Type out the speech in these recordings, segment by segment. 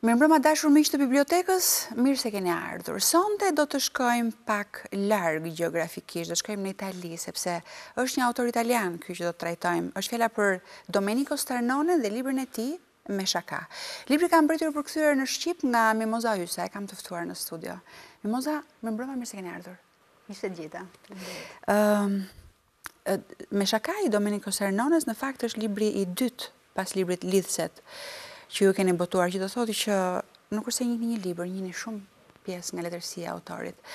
Mirë mbrëma dashur miq të bibliotekës, mirë se keni ardhur. Sonte do të shkojmë pak larg gjeografikisht, do të shkojmë në Itali, sepse është një autor italian ky që do të trajtojmë. është fjala për Domenico Starnone dhe librin e tij, Me shaka. Libri ka mbërritur përkthyer në Shqip nga Mimoza Hysa, e kam të ftuar në studio. Mimoza, mirëmbrëma mirë se keni ardhur. Mirë se ju gjeta. Ehm, me shaka i Domenico Starnones, në fakt është libri i dytë pas librit Lidhëset, që ju keni botuar, që do thotë që nuk është se njohim një libër, një një shumë pjesë nga letërsia e autorit.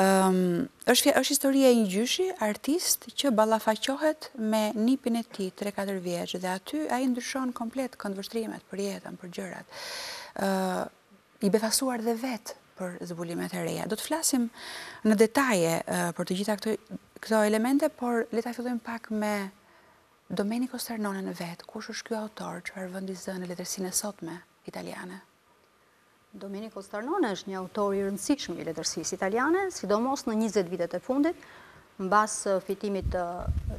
Ëm është është historia e një gjyshi artist që ballafaqohet me nipin e tij 3-4 vjeçar dhe aty ai ndryshon komplet këndvështrimet për jetën, për gjërat. Ë i befasuar dhe vetë për zbulimet e reja. Do të flasim në detaje për të gjitha këto këto elemente, por le ta fillojmë pak me Domenico Starnonen vetë, kush është ky autor, çfarë vendi zë në letërsinë e sotme italiane? Domenico Starnone është një autor i rëndësishëm i letërsisë italiane, sidomos në 20 vitet e fundit, mbas fitimit të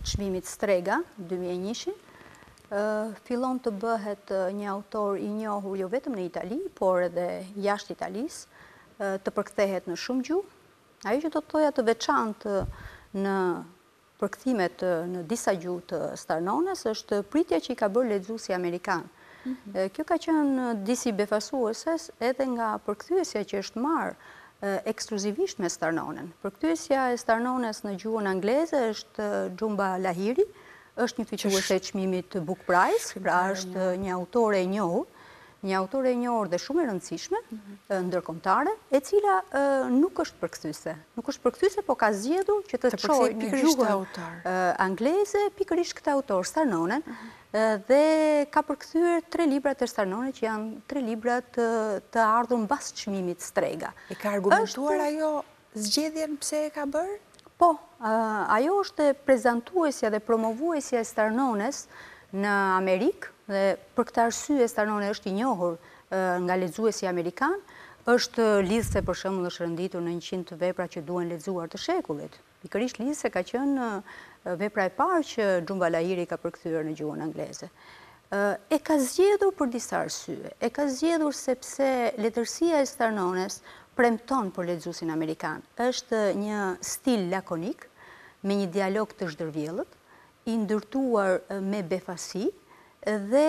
çmimit Strega në 2001-shin, fillon të bëhet një autor i njohur jo vetëm në Itali, por edhe jashtë Italisë, të përkthehet në shumë gjuhë. Ajo që do të thoja të veçantë në përkthimet në disa gjuhë të Starnones, është pritja që i ka bërë lexuesi amerikan. Kjo ka qenë disi befasuese edhe nga përkthyesja që është marrë ekskluzivisht me Starnonen. Përkthyesja e Starnones në gjuhën angleze është Xhumba Lahiri, është një fituese e çmimit Book Prize, pra është një autore e njohur, Një autore e njohur dhe shumë e rëndësishme, ndërkombëtare, e cila nuk është përkthyese. Nuk është përkthyese, po ka zgjedhur që të çojë në gjuhën angleze pikërisht këtë autor, Starnonen, dhe ka përkthyer tre libra të Starnones që janë tre libra të ardhur mbas çmimit Strega. E ka argumentuar ajo Zgjedhjen pse e ka bërë? Po, ajo është prezantuesja dhe promovuesja e Starnones në Amerikë dhe për këtë arsye Starnone është i njohur nga lexuesi amerikan, është Lidhëse për shembull është renditur në 100 vepra që duhen lexuar të shekullit. Pikërisht Lidhëse ka qenë vepra e parë që Xhumba Lahiri ka përkthyer në gjuhën angleze. E ka zgjedhur për disa arsye. E ka zgjedhur sepse letërsia e Starnones premton për lexuesin amerikan. Është një stil lakonik, me një dialog të zhdërvjellët, i ndërtuar me befasi dhe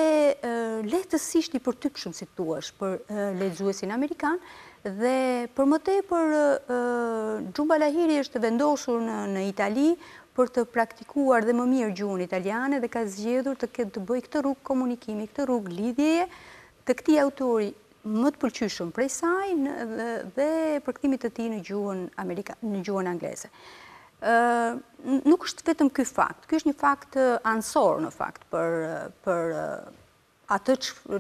lehtësisht i përtypshëm, si të thuash, për lexuesin amerikan dhe për më tepër Xhumpa Lahiri është vendosur në Itali për të praktikuar dhe më mirë gjuhën italiane dhe ka zgjedhur të ketë të bëjë këtë rrugë komunikimi, këtë rrugë lidhjeje të këtij autori më të pëlqyeshëm prej saj dhe përkthimit të tij në gjuhën angleze. nuk është vetëm ky fakt, ky është një fakt anësor në fakt për për atë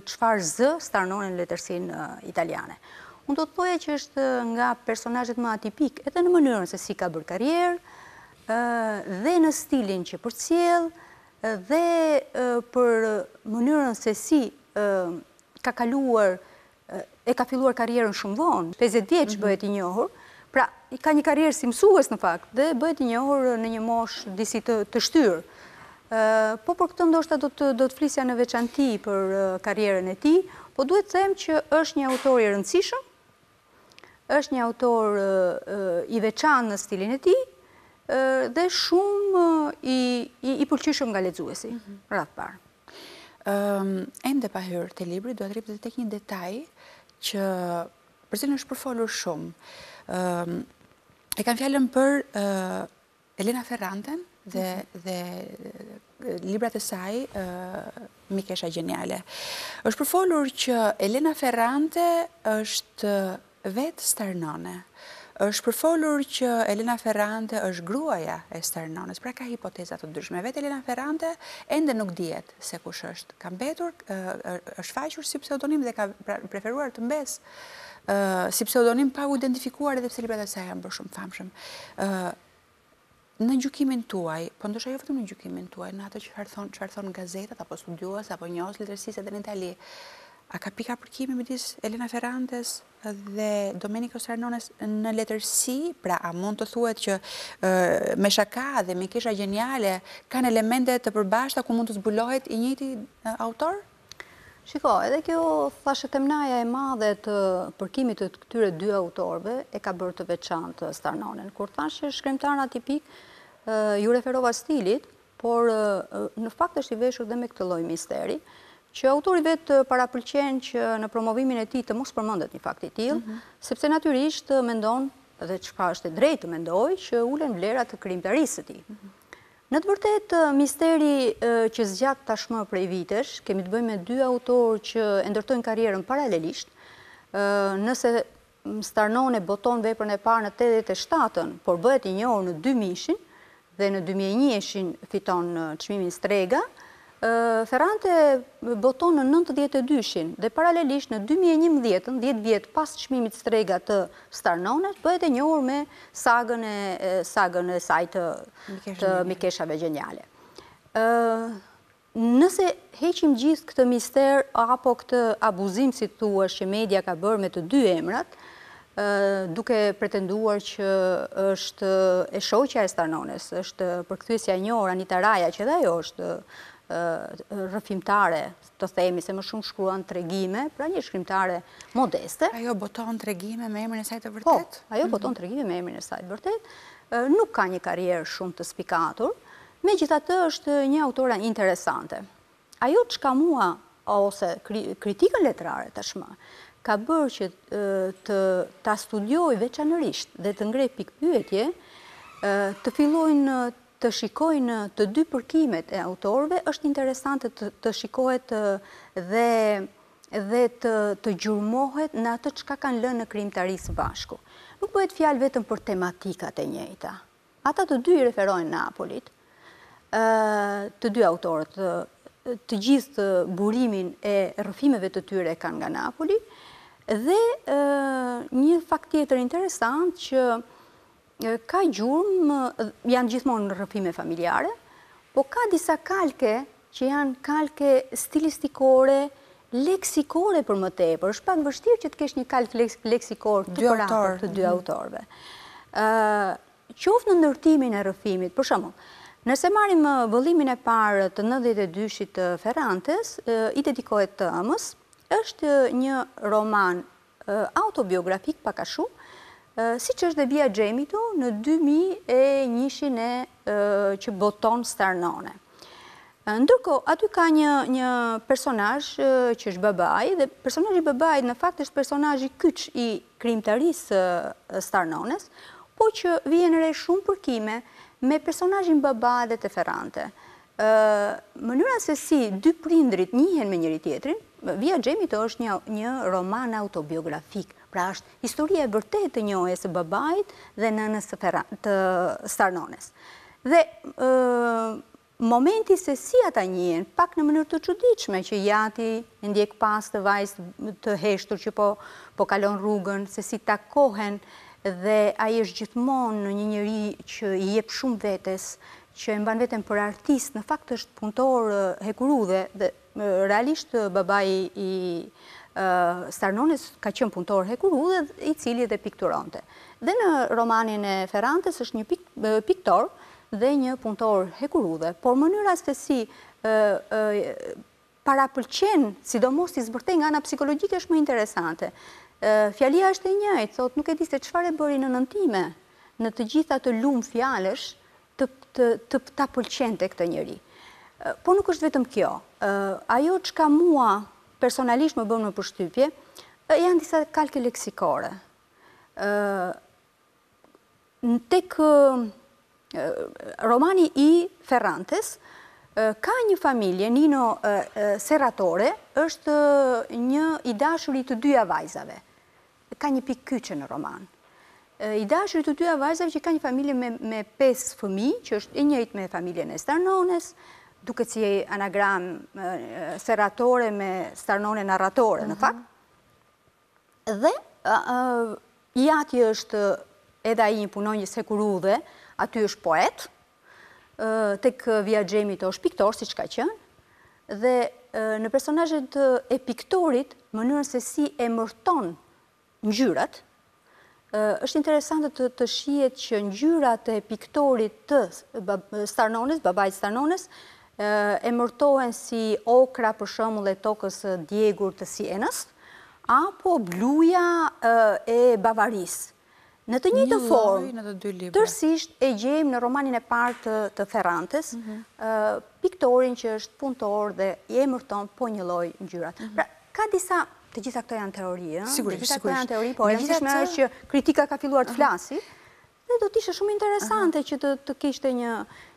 çfarë zë Starnone në letërsinë italiane. Unë do të thoja që është nga personazhet më atipik, edhe në mënyrën se si ka bërë karrierë, dhe në stilin që përcjell, dhe për mënyrën se si ka kaluar e ka filluar karrierën shumë vonë, 50 vjeç bëhet i njohur, pra ka një karrierë si mësues në fakt dhe bëhet i njohur në një moshë disi të shtyrë. Po për këtë ndoshta do të flisja në veçanti për karrierën e tij, po duhet të them që është një autor i rëndësishëm, është një autor i veçantë në stilin e tij dhe shumë i pëlqyeshëm nga lexuesi, radhë parë. Ende pa hyrë te libri, dua të rri dhe tek një detaj që për cilin është përfolur shumë. E kam fjalën për Elena Ferranten dhe librat e saj Mikesha Gjeniale. Është përfolur që Elena Ferrante është vetë Starnone, është përfolur që Elena Ferrante është gruaja e Starnones, pra ka hipoteza të ndryshme. Vetë Elena Ferrante ende nuk dihet se kush është. Ka mbetur, është shfaqur si pseudonim dhe ka preferuar të mbesë si pseudonim pa u identifikuar edhe pse librat e saj janë bërë shumë të famshëm. Në gjykimin tuaj, po ndoshta jo vetëm në gjykimin tuaj, në ato që çfarë thonë gazetat apo studiues apo njohës të letërsisë edhe në Itali. A ka pika përkimi midis Elena Ferrantes dhe Domenico Starnones në letërsi? Pra, a mund të thuhet që Me shaka dhe Mikesha gjeniale kanë elemente të përbashkëta ku mund të zbulohet i njëjti autor? Shiko, edhe kjo thashetemnaja e madhe të përkimit të këtyre dy autorëve e ka bërë të veçantë Starnonen. Kur thashë shkrimtar atipik, iu referova stilit, por në fakt është i veshur dhe me këtë lloj misteri, që autori vetë parapëlqen që në promovimin e tij të mos përmendet një fakt i tillë, sepse natyrisht mendon dhe çfarë është e drejtë të mendojë që ulen vlera të krijimtarisë së tij. Në të vërtetë, misteri që zgjat tashmë prej vitesh, kemi të bëjmë me dy autorë që e ndërtojnë karrierën paralelisht, nëse Starnone boton veprën e parë në 87-ën, por bëhet i njohur në 2000-shin, dhe në 2001-shin fiton çmimin Strega, Ferrante boton në nëntëdhjetë e dyshin dhe paralelisht në dy mijë e njëmbëdhjetën, dhjetë vjet pas çmimit Strega të Starnones, bëhet e njohur me sagën e sagën e saj të të mikeshave gjeniale. Nëse heqim gjithë këtë mister apo këtë abuzim si të thuash që media ka bërë me të dy emrat, duke pretenduar që është e shoqja e Starnones, është përkthyesja e njohur Anita Raja, që edhe ajo është rrëfimtare, të themi, se më shumë shkruan tregime, pra një shkrimtare modeste. Ajo boton tregime me emrin e saj të, po, vërtetë? Po, ajo boton tregime me emrin e saj të vërtetë. Nuk ka një karrierë shumë të spikatur, megjithatë është një autore interesante. Ajo çka mua ose kritikën letrare tashmë e ka bërë që të ta studioj veçanërisht dhe të ngrej pikëpyetje, të fillojnë të shikojnë të dy përkimet e autorëve, është interesante të shikohet dhe dhe të të gjurmohet në atë çka kanë lënë në krijimtari së bashku. Nuk bëhet fjalë vetëm për tematikat e njëjta. Ata të dy i referohen Napolit, të dy autorët, të gjithë burimin e rrëfimeve të tyre e kanë nga Napoli, dhe një fakt tjetër interesant që ka gjurmë, janë gjithmonë rrëfime familjare, po ka disa kalke që janë kalke stilistikore, leksikore për më tepër, është pak vështirë që të kesh një kalk leksikor të përafërt te dy autorëve. Qoftë në ndërtimin e rrëfimit, për shembull, nëse marrim vëllimin e parë të 92-shit të Ferrantes, i dedikohet të ëmës, është një roman autobiografik pak a shumë, siç është dhe Via Xhemito në dy mijë e njëshin që boton Starnone. Ndërkohë, aty ka një, një personazh që është babai, dhe personazhi i babait në fakt është personazhi kyç i krijimtarisë së Starnones, po që vihen re shumë përkime me personazhin baba edhe te Ferrante. Mënyra se si dy prindërit njihen me njëri-tjetrin, Via Xhemito është një një roman autobiografik, pra është historia e vërtetë e njohjes së babait dhe nënës së të Starnones. Dhe momenti se si ata njihen, pak në mënyrë të çuditshme që i ati e ndjek pas këtë vajzë të heshtur që po po kalon rrugën, se si takohen dhe ai është gjithmonë një njeri që i jep shumë vetes, që e mban veten për artist, në fakt është punëtor hekurudhe dhe realisht babai i Starnones ka qenë punëtor hekurudhe i cili dhe pikturonte. Dhe në romanin e Ferrantes është një piktor dhe një punëtor hekurudhe, por mënyra se si parapëlqen, sidomos t'i zbërthejë nga ana psikologjike është më interesante. Fjalia është e njëjtë, thotë, nuk e di se çfarë e bëri nënën time në të gjitha atë lumë fjalësh të ta pëlqente këtë njeri. Po nuk është vetëm kjo. Ajo çka mua personalisht më bën përshtypje janë disa kalke leksikore. Tek romani i Ferrantes ka një familje, Nino Serratore është një i dashuri i të dyja vajzave. Ka një pikë kyçe në roman. I dashuri i të dyja vajzave që ka një familje me pesë fëmijë, që është e njëjtë me familjen e Starnones, duket si anagramë Serratore me Starnone Narratore në fakt. Dhe i ati është edhe ai një punonjës hekurudhe, aty është poet, tek Via Xhemito është piktor, siç ka qënë, dhe në personazhet e piktorit, mënyrën se si emërton ngjyrat, Është interesante të shihet që ngjyrat e piktorit të Starnones, babait Starnones, emërtohen si okra për shembull e tokës së djegur të Sienës, apo bluja e Bavarisë. Në të njëjtën formë, tërësisht e gjejmë në romanin e parë të Ferrantes, piktorin që është punëtor dhe i emërton po njëlloj ngjyrat. Pra, Ka disa, të gjitha këto janë teori, ëh? Sigurisht, sigurisht. Të gjitha këto janë teori, po e rëndësishme është që kritika ka filluar të flasi dhe do të ishte shumë interesante që të kishte një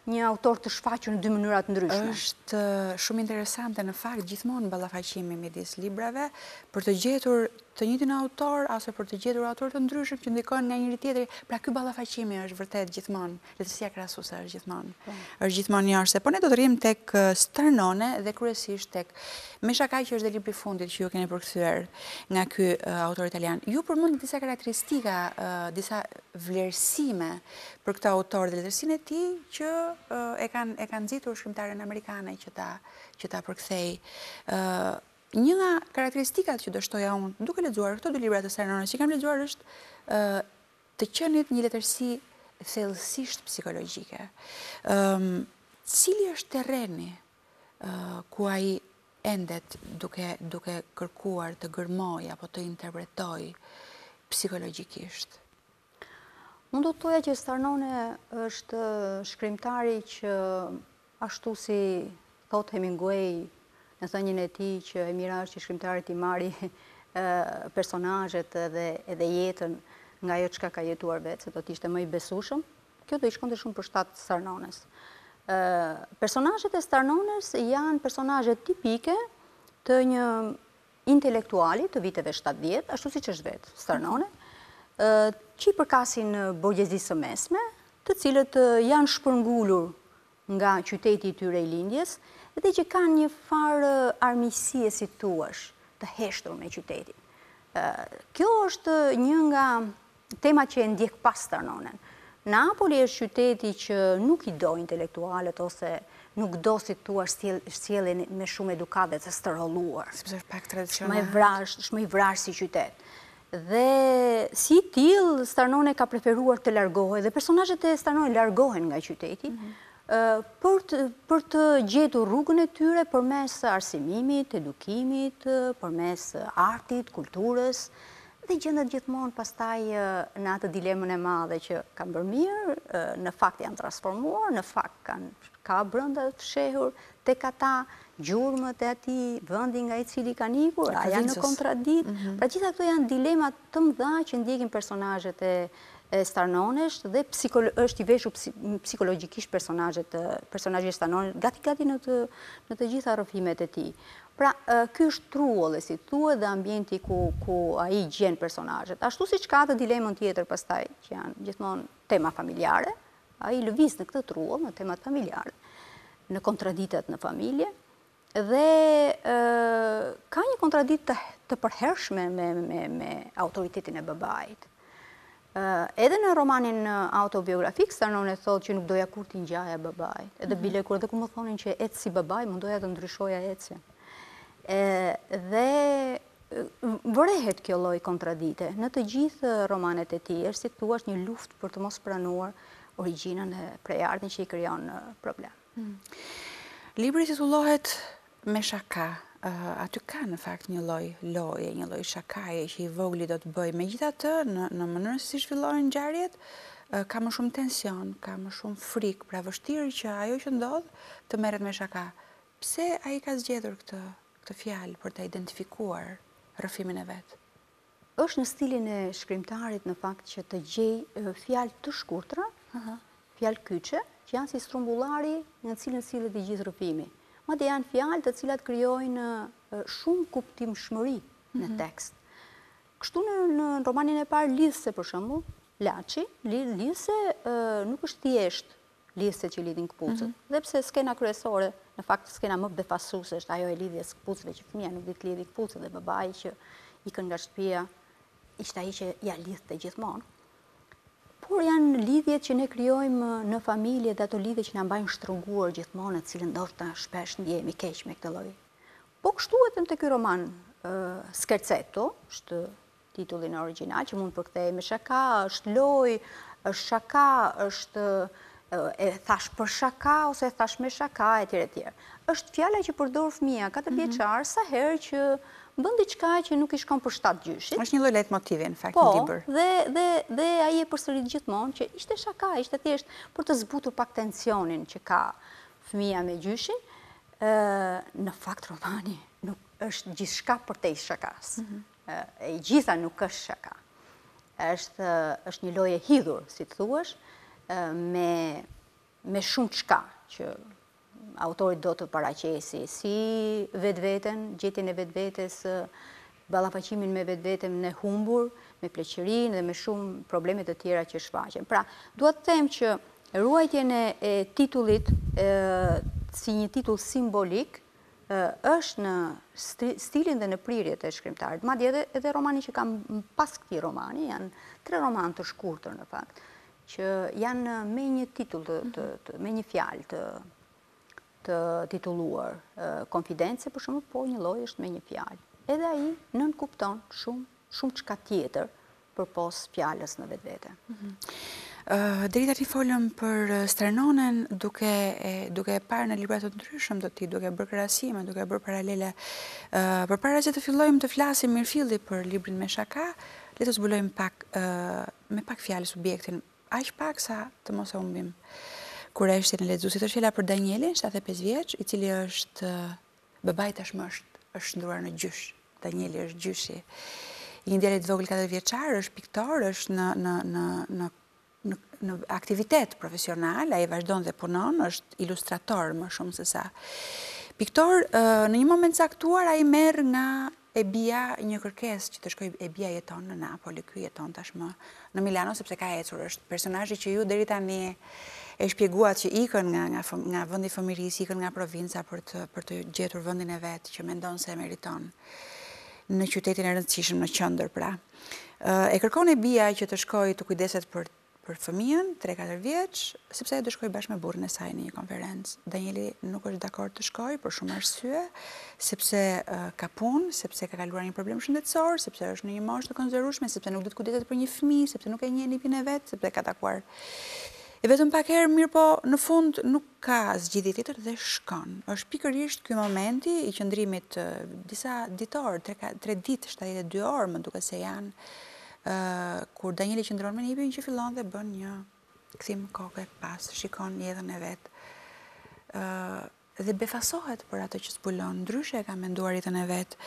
një autor të shfaqur në dy mënyra të ndryshme. Është shumë interesante në fakt gjithmonë ballafaqimi midis librave për të gjetur të njëjtin autor ose për të gjetur autorë të ndryshëm që ndikojnë nga njëri tjetri. Pra ky ballafaqimi është vërtet gjithmonë Letërsia krahasuese është gjithmonë. Po. është gjithmonë një arse. Po ne do të rrimë tek Starnone dhe kryesisht tek Me shaka që është dhe libri i fundit që ju keni përkthyer nga ky autor italian. Ju përmendët disa karakteristika, disa vlerësime për këtë autor dhe letërsinë e tij që e kanë nxitur shkrimtaren amerikane që ta përkthejë. Një nga karakteristikat që do shtoja unë duke lexuar këto dy libra të Starnones që kam lexuar është Të qenit një letërsi thellësisht psikologjike. Cili është terreni ku ai endet duke kërkuar të gërmojë apo të interpretojë psikologjikisht? Unë do të thoja që Starnone është shkrimtari që Ashtu si thotë Heminguej në thënien e tij që e mira është që shkrimtari t'i marrë personazhet edhe jetën nga ajo çka ka jetuar vetë, se do të ishte më i besueshëm, kjo do i shkonte shumë për shtat Starnones. Personazhet e Starnones janë personazhe tipike të një Intelektuali të viteve shtatëdhjetë, ashtu siç është vetë Starnone, që i përkasin borgjezisë së mesme, të cilët janë shpërngulur nga qyteti i tyre i lindjes dhe që kanë një farë armiqësie, si të thuash, të heshtur me qytetin. Kjo është një nga Temat që e ndjek pas Starnonen. Napoli është qyteti që nuk i do intelektualët ose nuk do si të thuash sjelljen me shumë edukatë dhe të stërholluar. Sepse është pak tradicional. Është më i vrazhdë si qytet. Dhe si i tillë Starnone ka preferuar të largohet dhe personazhet e Starnones largohen nga qyteti. Mhm për të gjetur rrugën e tyre përmes arsimimit, edukimit, përmes artit, kulturës, dhe gjenden gjithmonë pastaj në atë dilemën e madhe që kanë bërë mirë, në fakt janë transformuar, në fakt kanë ka brenda të fshehur tek ata gjurmët e atij vendi nga i cili kanë ikur, a janë në kontraditë, mhm. pra gjithë këto janë dilema të mdha që ndjekin personazhet e Starnones dhe është i veshu psikologjikisht personazhi i Starnones, gati gati në të gjitha rrëfimet e tij. Pra, ky është truolli, si thuhet dhe ambienti ku ku ai gjen personazhet. Ashtu siç ka atë dilemën tjetër pastaj që janë gjithmonë tema familjare, ai lëviz në këtë truoll, në temat familjare, në kontraditat në familje dhe ë, ka një kontraditë të, të përhershme me, me, me autoritetin e babait. Edhe në romanin autobiografik, Starnone thotë që nuk doja kurrë t'i ngjaja babait. Edhe bile kur edhe kur më thonin që ec si babai, mundoja të ndryshoja ecjen. Dhe vërehet kjo lloj kontradite. Në të gjithë romanet e tij, është si të thuash një luftë për të mos pranuar origjinën e prejardhjen që i krijon problem. Libri titullohet Me shaka. Aty ka në fakt një lloj loje, një lloj shakaje që i vogli do të bëjë. Megjithatë, në mënyrën se si zhvillohen ngjarjet, ka më shumë tension, ka më shumë frikë, pra vështirë që ajo që ndodh të merret me shaka. Pse ai ka zgjedhur këtë fjalë për të identifikuar rrëfimin e vet? Është në stilin e shkrimtarit në fakt që të gjejë fjalë të shkurtra, fjalë kyçe, që janë si strumbullari në të cilin sillet i gjithë rrëfimi. Madje janë fjalë të cilat krijojnë shumëkuptimshmëri në mhm. tekst. Kështu në, në romanin e parë Lidhëse për shembull, Laçi, lidhëse nuk është thjesht lidhëse që lidhin këpucët. Mhm. Dhe pse skena kryesore, në fakt skena më befasuese është ajo e lidhjes së këpucëve që fëmija nuk di t'i lidhë këpucët dhe babai që ikën nga shtëpia, ishte ai që ia lidhte gjithmonë. Por janë lidhjet që ne krijojmë në familje dhe ato lidhje që na mbajnë shtrënguar gjithmonë, edhe ndoshta shpesh ndihemi keq me këtë lloj. Po kështu edhe në, te ky roman Skerceto, është Titulli në origjinal që mund të përkthehej me shaka, është lojë, është shaka, është e thashë për shaka ose e thashë me shaka etj etj. Është fjala që përdor fëmija, katër mhm. vjeçar, sa herë që bën diçka që nuk i shkon për shtat gjyshit. Është një lloj lajtmotivi në fakt në po, libër. Po, dhe dhe ai e përsërit gjithmonë që ishte shaka, ishte thjesht për të zbutur pak tensionin që ka fëmija me gjyshin. Ë në fakt romani nuk është gjithçka përtej shakasë. Mhm. E gjitha nuk është shaka. Është është një lojë e hidhur, si të thuash, me me shumëçka që autori do të paraqesë si vetveten, gjetjen e vetvetes, ballafaqimin me vetveten e humbur, me pleqërinë dhe me shumë probleme të tjera që shfaqen. Pra, dua të them që ruajtjen e titullit si një titull simbolik, është në stilin dhe në prirjet e shkrimtarit, madje edhe edhe romani që kam pas këtij romani, janë tre romane të shkurtër në fakt, që janë me një titull të me një fjalë të të titulluar konfidence për shembull po njëlloj është me një fjalë. Edhe ai nënkupton shumë shumëçka tjetër përpos fjalës në vetvete. Deri tani folëm për Starnonen duke duke parë libra të ndryshëm të tij, duke bërë krahasime, duke bërë paralele. Përpara se të fillojmë të flasim mirëfilli për librin me shaka, le të zbulojmë pak me pak fjalë subjektin, aq pak sa të mos e humbim kureshtjen e lexuesit. Është fjala për Danielin, 75 vjeç, i cili është Babai tashmë është është shndërruar në gjysh. Danieli është gjyshi i një djali të vogël 4 vjeçar është piktor, është në në në në në aktivitet profesional, ai vazhdon dhe punon, është ilustrator më shumë sesa piktor. Në një moment të caktuar, ai merr nga E bija një kërkesë që të shkojë e bija jeton në Napoli, ky jeton tashmë në Milano sepse ka ecur, është personazhi që ju deri tani e shpjeguat që ikën nga nga nga vendi i fëmijërisë, ikën nga provinca për të për të gjetur vendin e vet që mendon se e meriton në qytetin e rëndësishëm në qendër pra. E kërkon e bija që të shkojë të kujdeset për për fëmijën tre katër vjeç, sepse ajo do shkojë bashkë me burrin e saj në një konferencë. Danieli nuk është dakord të shkojë për shumë arsye, sepse ka punë, sepse ka kaluar një problem shëndetësor, sepse është në një moshë të konsiderueshme, sepse nuk do të kujdeset për një fëmijë, sepse nuk e njeh nipin e vet, sepse e ka takuar vetëm pak herë, mirëpo në fund nuk ka zgjidhje tjetër dhe shkon. Është pikërisht ky momenti i qëndrimit disaditor, 3 ditë, 72 orë, më duket se janë Kur Danieli qëndron me nipin që fillon dhe bën një kthim koke pas, shikon jetën e vet. dhe befasohet për atë që zbulon, ndryshe e ka menduar jetën e vet.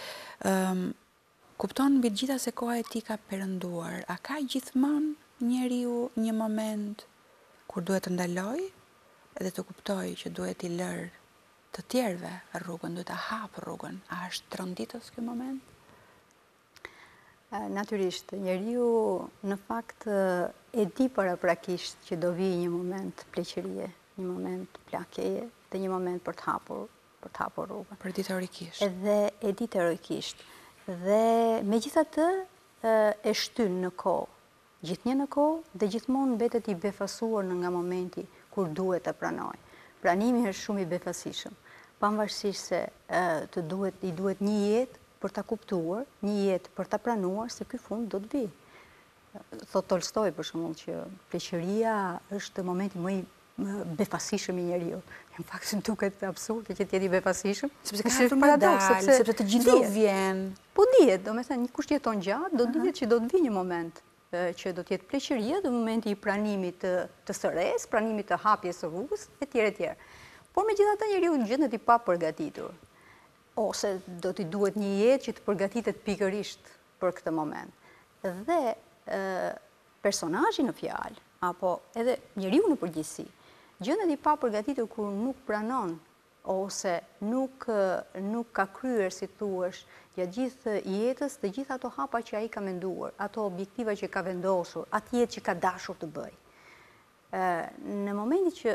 kupton mbi të gjitha se koha e tij ka perënduar. A ka gjithmonë njeriu një moment kur duhet të ndalojë dhe të kuptojë që duhet t'i lërë të tjerëve rrugën, duhet të hapë rrugën. A është tronditës ky moment? Natyrisht, njeriu në fakt e di paraprakisht që do vijë një moment pleqërie, një moment plakeje dhe një moment për të hapur, për të hapur rrugën. Po e di teorikisht. Dhe e di teorikisht. Dhe megjithatë e shtyn në ko Gjithnjë në kohë dhe gjithmonë mbetet i befasuar në nga momenti kur duhet ta pranojë. Pranimi është shumë i befasishëm. Pavarësisht se të duhet i duhet një jetë për ta kuptuar, një jetë për ta pranuar se ky fund do të vijë. Thotë Tolstoi për shembull që pleqëria është momenti më i befasishëm i njeriu. Në fakt më duket absurde që të jetë i befasishëm, sepse ka një paradoks, sepse sepse të gjithë do vijë. Po dihet, domethënë një kush jeton gjatë, do dihet që do të vijë një moment që do të jetë pleqëria dhe momenti i pranimit të së resë, pranimit të hapjes së rrugës etj etj. Por megjithatë njeriu gjendet i papërgatitur ose do t'i duhet një jetë që të përgatitet pikërisht për këtë moment. Dhe Personazhi në fjalë, apo edhe njeriu në përgjithësi, gjendet i papërgatitur kur nuk pranon ose nuk nuk ka kryer, si të thuash, gjatë gjithë jetës të gjitha ato hapa që ai ka menduar, ato objektiva që ka vendosur, atë jetë që ka dashur të bëjë. Në momentin që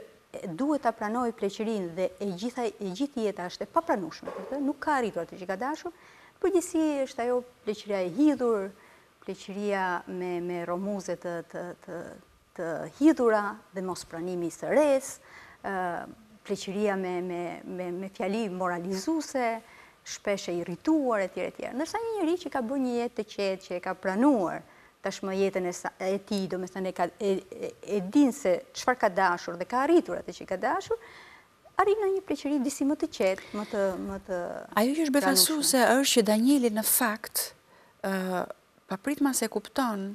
duhet ta pranojë pleqërinë dhe e gjitha e gjithë jeta është e papranueshme për të, nuk ka arritur atë që ka dashur. Në përgjithësi është ajo pleqëria e hidhur, pleqëria me me romuze të të të të hidhura dhe mos pranimi i së resë, pleqëria me me me me fjali moralizuese, shpesh e irrituar etj etj. Ndërsa një njeri që ka bërë një jetë të qetë, që e ka pranuar tashmë jetën e tij, domethënë e ka e din se çfarë ka dashur dhe ka arritur atë që ka dashur, arrin në një pleqëri disi më të qetë, më të më të Ajo që është befasuese është që Danieli në fakt ë papritmas e kupton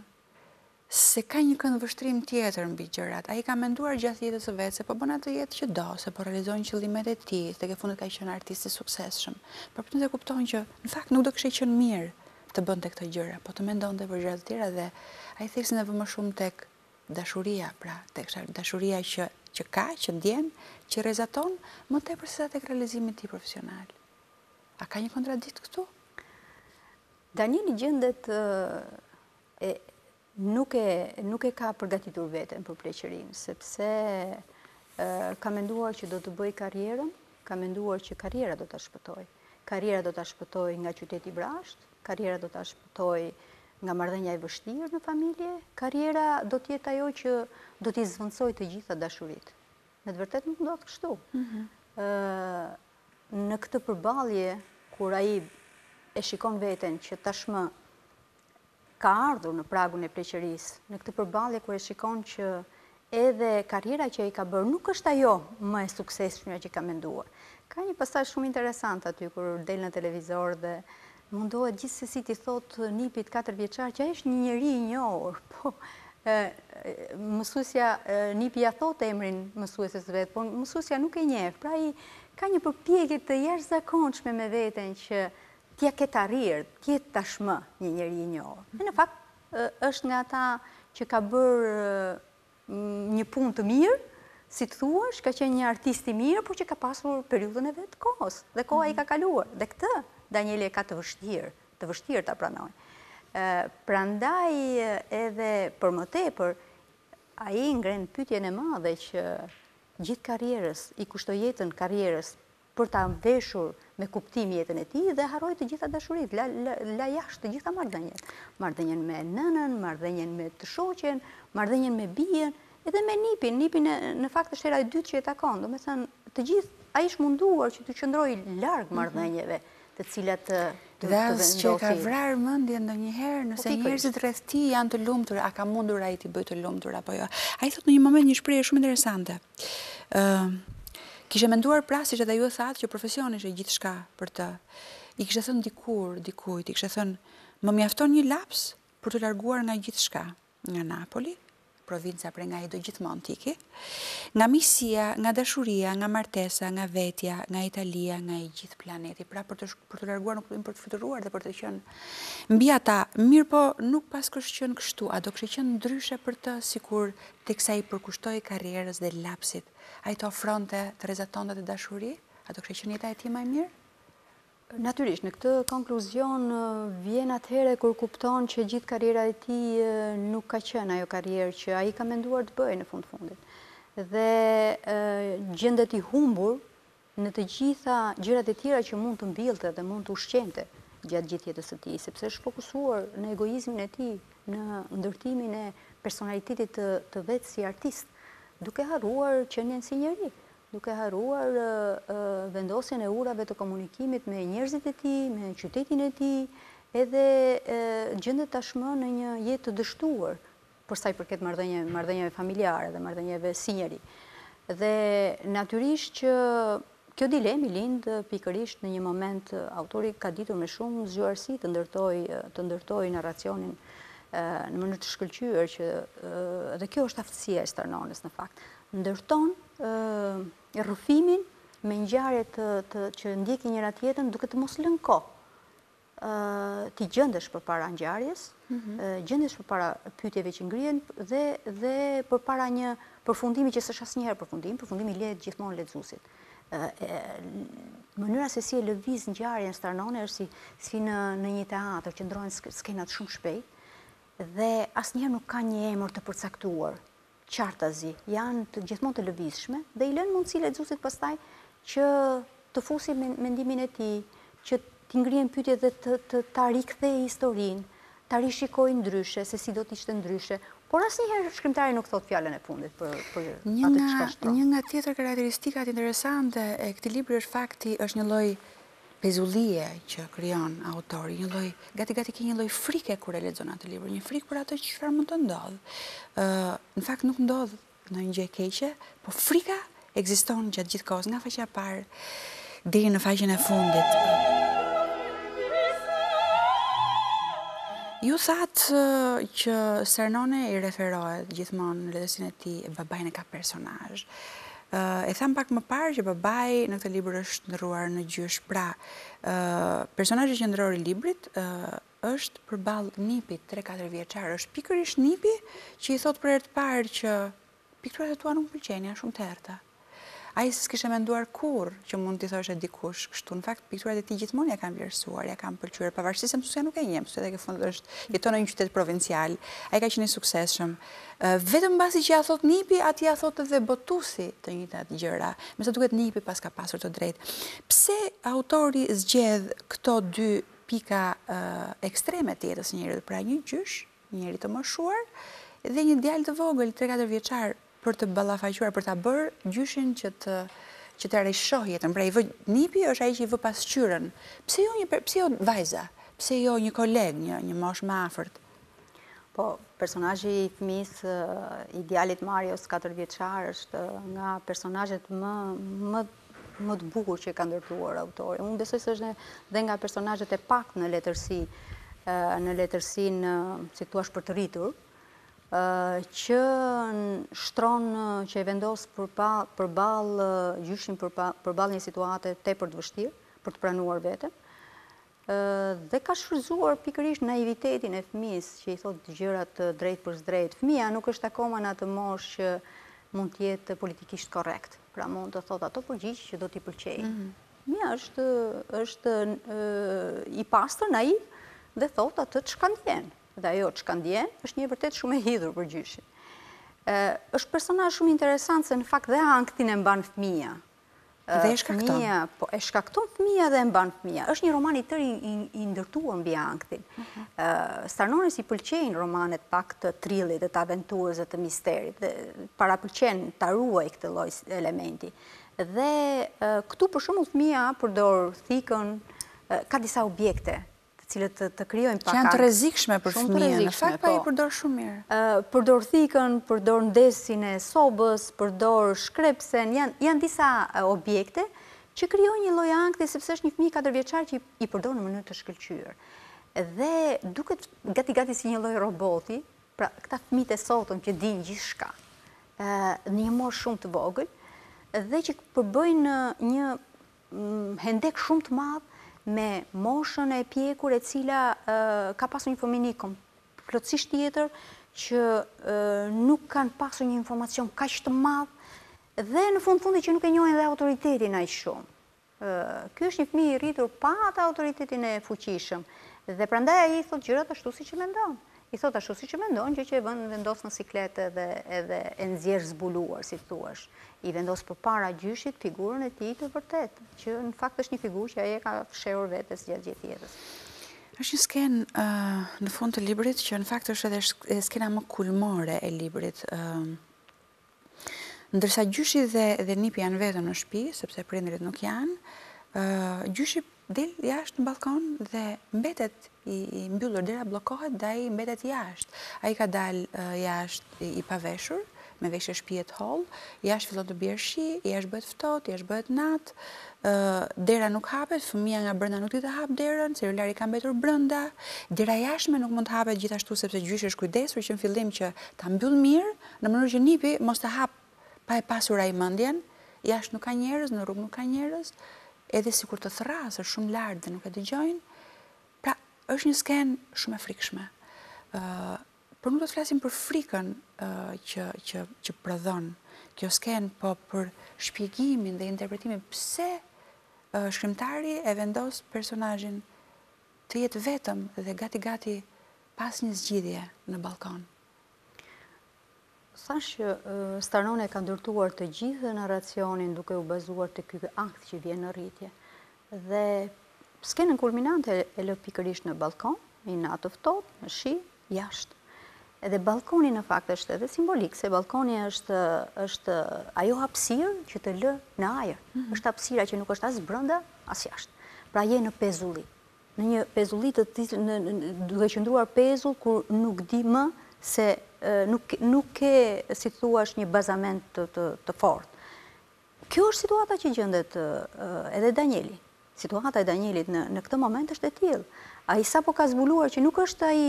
se ka një këndvështrim tjetër mbi gjërat. Ai ka menduar gjatë jetës së vet se po bën atë jetë që do, se po realizon qëllimet e tij, se tek e fundit ka qenë artist i suksesshëm. Papritmas e kupton që në fakt nuk do kishte qenë mirë të bënte këto gjëra, po të mendonte për gjëra të tjera dhe ai theksin e vë më shumë tek dashuria, pra tek dashuria që që ka, që ndjen, që rrezaton më tepër se sa tek realizimi i tij profesional. A ka një kontradikt këtu? Danieli gjendet Nuk e nuk e ka përgatitur veten për pleqërinë, sepse ë ka menduar që do të bëjë karrierën, ka menduar që karriera do ta shpëtojë. Karriera do ta shpëtojë nga qyteti i vrazhdë, karriera do ta shpëtojë nga marrëdhënia e vështirë në familje, karriera do të jetë ajo që do t'i zvendësojë të gjitha dashuritë. Në të vërtetë nuk ndodh kështu. Ë në këtë përballje kur ai e shikon veten që tashmë ka ardhur në pragun e pleqërisë, në këtë përballje kur e shikon që edhe karriera që ai ka bërë nuk është ajo më e suksesshmja që ka menduar. Ka një pasazh shumë interesant aty kur del në televizor dhe mundohet gjithsesi t'i thotë nipit katër vjeçar që ai është një njeri i njohur, po mësuesja nipi ia thotë emrin mësueses së vet, por mësuesja nuk e njeh. Pra ai ka një përpjekje të jashtëzakonshme me veten që T'ia ketë arrirë, të jetë tashmë një njeri i njohur. E në fakt, është nga ata që ka bërë një punë të mirë, si të thuash, ka qenë një artist i mirë, por që ka pasur periudhën e vet të kohës, dhe koha i ka kaluar. Dhe këtë, Danieli e ka të vështirë, të vështirë ta pranojë. Prandaj edhe për më tepër, ai ngrenë pytjen e madhe që gjithë karrierës, i kushtoi jetën karrierës, për ta mbushur me kuptim jetën e tij dhe harroi të gjitha dashuritë, la, la, la jashtë të gjitha marrëdhëniet. Marrëdhënien me nënën, marrëdhënien me të shoqen, marrëdhënien me bijën, edhe me nipin, nipin e, në fakt është hera e dytë që e takon, domethënë të gjithë ai është munduar që t'u qëndrojë larg mhm. marrëdhënieve, të cilat të vendosi. Dhe as që e ka vrarë mendjen ndonjëherë, nëse po, njerëzit rreth tij janë të lumtur, a ka mundur ai t'i bëjë të lumtur, apo jo. Ai thotë në një moment një shprehje shumë interesante. Kishte menduar pra, siç edhe ju e thatë, që profesioni ishte gjithçka për të. I kishte thënë dikur, dikujt, i kishte thënë, më mjafton një laps për t'u larguar nga gjithçka. Nga Napoli, provinca prej nga ai do gjithmonë të iki, nga miqësia, nga dashuria, nga martesa, nga vetja, nga Italia, nga i gjithë planeti. Pra për të, për t'u larguar nuk për të fluturuar dhe për të qenë mbi ata, mirëpo në mos kishte qenë kështu, a do kishte qenë ndryshe për të, sikur teksa i përkushtohej karrierës dhe lapsit, ai të ofronte të rrezatonte dhe dashuri, a do kishte qenë jeta e tij më e mirë? Natyrisht, në këtë konkluzion vjen atëherë kur kupton që gjithë karriera e tij nuk ka qenë ajo karrierë që ai ka menduar të bëhej në fund të fundit. Dhe gjendet i humbur në të gjitha gjërat e tjera që mund të mbillte dhe mund të ushqente gjatë gjithë jetës së tij, sepse është fokusuar në egoizmin e tij, në ndërtimin e personalitetit të, të vet si artist, duke harruar qenien si njeri. duke harruar vendosjen e urave të komunikimit me njerëzit e tij, me qytetin e tij, edhe gjendet tashmë në një jetë të dështuar, për sa i përket marrëdhënieve familjare dhe marrëdhënieve si njeri. Dhe natyrisht që kjo dilemë i lind pikërisht në një moment autori ka ditur me shumë zgjuarsi të ndërtojë të ndërtojë narracionin në mënyrë të shkëlqyer që dhe kjo është aftësia e Starnonës në fakt. ndërton rrëfimin me ngjarje të që ndjekin njëra tjetrën duke mos të lënë kohë, ti gjendesh përpara ngjarjes, mhm. gjendesh përpara pyetjeve që ngrihen dhe përpara një përfundimi që s'është asnjëherë përfundimi, përfundimi i lihet gjithmonë lexuesit. Mënyra se si e lëviz ngjarjen Starnone është si në një teatër që ndërrohen skenat shumë shpejt dhe asnjëherë nuk ka një emër të përcaktuar qartazi, janë gjithmonë të lëvizshme dhe i lënë mundësi lexuesit pastaj që të fusi mendimin e tij, që të ngrihen pyetje dhe të ta rikthejë historinë, ta rishikojë ndryshe, se si do të ishte ndryshe, por asnjëherë shkrimtari nuk thotë fjalën e fundit për atë që ka shkruar. Një nga tjetër karakteristikat interesante e këtij libri është fakti është një lloj pezullie që krijon autori, një lloj gati gati ke një lloj frike kur e lexon atë libër, një frikë për atë që çfarë mund të ndodhë. Ë, në fakt nuk ndodh ndonjë gjë e keqe, po frika ekziston gjatë gjithë kohës nga faqja e parë deri në faqen e fundit. Ju thatë që Starnone i referohet gjithmonë në letërsinë e tij, babain e ka personazh. E thamë pak më parë që babai në këtë libër është shndërruar në gjysh. Pra, personazhi qendror i librit është përballë nipit 3-4 vjeçar, është pikërisht nipi që i thotë për herë të parë që pikturat e tua nuk pëlqejnë, janë shumë të errëta. Ai s'e kishte menduar kurrë që mund t'i thoshe dikush kështu. Në fakt, pikturat e tij gjithmonë ia kanë vlerësuar, ia kanë pëlqyer, pavarësisht se mësuesja nuk e njeh, mësuesja tek fundit është jeton në një qytet provincial. Ai ka qenë i suksesshëm. Vetëm mbasi ia thotë nipi, atij ia thotë edhe botuesi të njëjtat gjëra. Me sa duket nipi paska pasur të drejtë. Pse autori zgjedh këto dy pika ekstreme të jetës së njeriut, pra një gjysh, një njeri të moshuar dhe një djalë të vogël 3-4 vjeçar për të ballafaquar, për ta bërë gjyshin që të që të rishohë jetën. Pra i vë nipi është ai që i vë pasqyrën. Pse jo një pse jo vajza? Pse jo një koleg, një një moshë më afërt? Po, personazhi i fëmijës, i djalit Marios 4 vjeçar, është nga personazhet më më të bukur që ka ndërtuar autori. Unë besoj se është dhe nga personazhet e pakët në letërsi, në letërsinë, si të thuash, për të rritur, që shtron, që e vendos përballë, gjyshin përballë një situate tepër të vështirë, për të pranuar veten, Dhe ka shfrytëzuar pikërisht naivitetin e fëmijës që i thotë gjërat drejtpërsëdrejti. Fëmija nuk është akoma në atë moshë që mund të jetë politikisht korrekt. Pra mund të thotë ato përgjigje që do t'i pëlqejnë. Mhm. Fëmija është është i pastër, naiv dhe thotë atë çka ndjen. Dhe ajo çka ndjen është një e vërtetë shumë e hidhur për gjyshin. Është personazh shumë interesant se në fakt dhe ankthin e mban fëmija. Dhe e shkakton. Fëmija, po e shkakton fëmija dhe e mban fëmija. është një roman i tëri i ndërtuar mbi ankthin. Starnones i pëlqejnë romanet pak të trillit dhe të aventurës dhe të misterit. Dhe parapëlqen ta ruajë këtë lloj elementi. Dhe këtu për shembull fëmija përdor thikën, ka disa objekte të cilat të krijojnë pakëz. Që janë të rrezikshme për fëmijën, në fakt po ai po i përdor shumë mirë. Përdor thikën, përdor ndezësin e sobës, përdor shkrepësen, janë disa objekte që krijojnë një lloj ankthi sepse është një fëmijë katërvjeçar që i përdor në mënyrë të shkëlqyer. Dhe duket gati gati si një lloj roboti, pra këta fëmijët e sotëm që dinë gjithçka, në një moshë shumë të vogël, dhe që përbëjnë një hendek shumë të madh me moshën e pjekur e cila ka pasur një fëmijëri plotësisht tjetër që nuk kanë pasur një informacion kaq të madh dhe në fund të fundit që nuk e njohin dhe autoritetin aq shumë. Ky është një fëmijë i rritur pa atë autoritetin e fuqishëm dhe prandaj ai i thotë gjërat ashtu siç e mendon. I thotë ashtu siç e mendon, gjë që e vën vendos në siklet edhe edhe e nxjerr zbuluar, si të thuash. I vendos përpara gjyshit figurën e tij të vërtetë, që në fakt është një figurë që ai e ka fshehur vetes gjatë gjithë jetës. Është një skenë në fund të librit që në fakt është edhe skena më kulmore e librit. Ndërsa gjyshi dhe dhe nipi janë vetëm në shtëpi, sepse prindërit nuk janë, gjyshi del jashtë në balkon dhe mbetet i, i mbyllur, dera bllokohet dhe ai mbetet jashtë. Ai ka dal jashtë i paveshur, me veshje shtëpie të hollë, jashtë fillon të bjerë shi, jashtë bëhet ftohtë, jashtë bëhet natë, dera nuk hapet, fëmija nga brenda nuk di të hap derën, celulari ka mbetur brenda, dera e jashtme nuk mund të hapet gjithashtu sepse gjyshi është kujdesur që në fillim që ta mbyll mirë, Në mënyrë që nipi mos të hap pa e pasur ai mendjen, jashtë nuk ka njerëz, në rrugë nuk ka njerëz, edhe sikur të thërrasë është shumë lart dhe nuk e dëgjojnë. Pra, është një skenë shumë e frikshme. Ë, por nuk do të flasim për frikën që që që prodhon kjo skenë, po për shpjegimin dhe interpretimin pse shkrimtari e vendos personazhin të jetë vetëm dhe gati gati pa asnjë zgjidhje në balkon. Thashë që Starnone e ka ndërtuar të gjithë narracionin duke u bazuar te ky ankth që vjen në rritje. Dhe skenën kulminante e lë pikërisht në balkon, një natë të ftohtë, në shi, jashtë. Edhe balkoni në fakt është edhe simbolik, se balkoni është, është ajo hapësirë që të lë në ajër. Mm -hmm. është hapësira që nuk është as brenda, as jashtë. Pra je në pezulli. Në një pezulli të cilë, në, duke qëndruar pezull kur nuk di më se nuk, nuk ke, si të thuash, një bazament të, të, të fortë. Kjo është situata që gjendet edhe Danieli. Situata e Danielit në, në këtë moment është e tillë. Ai sapo ka zbuluar që nuk është ai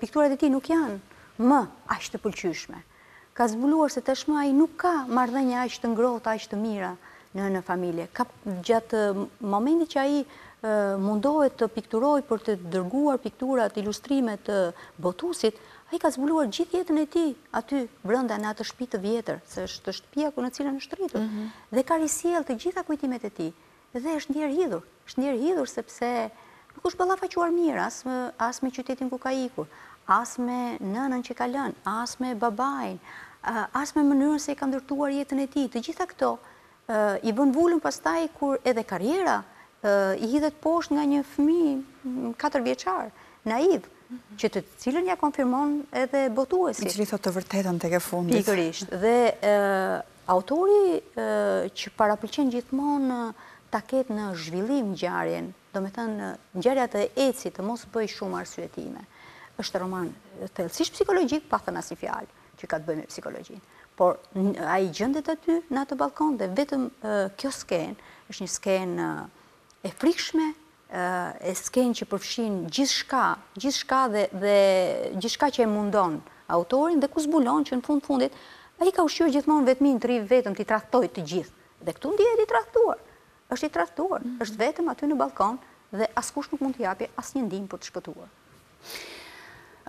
pikturat e tij nuk janë më aq të pëlqyeshme. Ka zbuluar se tashmë ai nuk ka marrëdhënie aq të ngrohta, aq të mira në në familje. Ka gjatë momentit që ai mundohet të pikturojë për të dërguar pikturat, ilustrimet botuesit, ai ka zbuluar gjithë jetën e tij aty brenda në atë shtëpi të vjetër, se është shtëpia ku në cilën është rritur. Mhm. Dhe ka risjellë të gjitha kujtimet e tij. Dhe është ndjerë hidhur. Është ndjerë hidhur sepse nuk është ballafaquar mirë as as me qytetin ku ka ikur, as me nënën që ka lënë, as me babain, as me mënyrën se si e ka ndërtuar jetën e tij. Të gjitha këto i vë vulën pastaj kur edhe karriera i hidhet poshtë nga një fëmijë katër vjeçar, naiv, që të cilën ja konfirmon edhe botuesi. I cili thotë të vërtetën tek e fundit. Pikërisht. Dhe Autori që parapëlqen gjithmonë ta ketë në zhvillim ngjarjen, domethënë ngjarja të eci, të mos bëjë shumë arsyetime. Është roman thellësisht psikologjik, pa thënë asnjë fjalë që ka të bëjë me psikologjinë. Por ai gjendet aty në atë ballkon dhe vetëm kjo skenë, është një skenë e frikshme, e skenë që përfshin gjithçka, gjithçka dhe dhe gjithçka që e mundon autorin dhe ku zbulon që në fund fundit ai ka ushqyer gjithmonë vetminë, të rrijë vetëm, t'i tradhtojë të gjithë. Dhe këtu ndihet i tradhtuar. Është i tradhtuar, është vetëm aty në ballkon dhe askush nuk mund t'i japë asnjë ndihmë për të shpëtuar.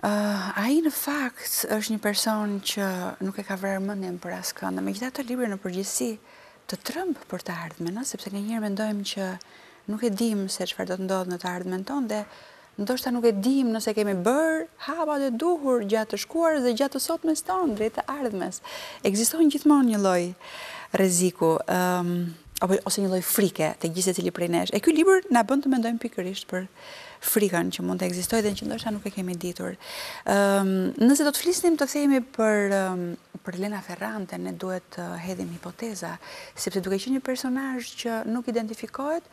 Ai në fakt është një person që nuk e ka vrarë mendjen për askënd, megjithatë libri në përgjithësi të tremb për të ardhmen, sepse ne njëherë mendojmë që nuk e dimë se çfarë do të ndodhë në të ardhmen tonë dhe ndoshta nuk e dimë nëse kemi bërë hapat e duhur gjatë të shkuarës dhe gjatë të sotmes tonë, drejt të ardhmes. Ekziston gjithmonë një lloj rreziku, ose një lloj frike te gjithsecili prej nesh. E ky libër na bën të mendojmë pikërisht për frikën që mund të ekzistojë dhe që ndoshta nuk e kemi ditur. Ëm, nëse do të flisnim të themi për për Elena Ferrante, ne duhet të hedhim hipoteza, sepse duke qenë një personazh që nuk identifikohet,